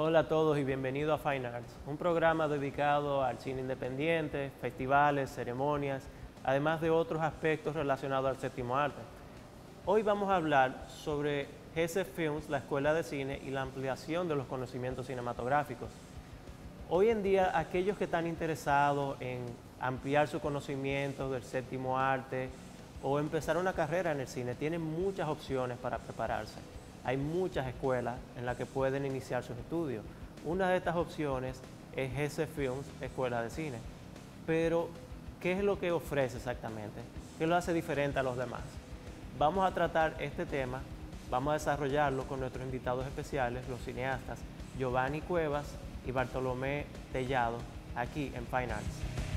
Hola a todos y bienvenidos a Fine Arts, un programa dedicado al cine independiente, festivales, ceremonias, además de otros aspectos relacionados al séptimo arte. Hoy vamos a hablar sobre GS Films, la escuela de cine y la ampliación de los conocimientos cinematográficos. Hoy en día aquellos que están interesados en ampliar su conocimiento del séptimo arte o empezar una carrera en el cine tienen muchas opciones para prepararse hay muchas escuelas en las que pueden iniciar sus estudios. Una de estas opciones es GC Films, Escuela de Cine. Pero, ¿qué es lo que ofrece exactamente? ¿Qué lo hace diferente a los demás? Vamos a tratar este tema, vamos a desarrollarlo con nuestros invitados especiales, los cineastas Giovanni Cuevas y Bartolomé Tellado, aquí en Fine Arts.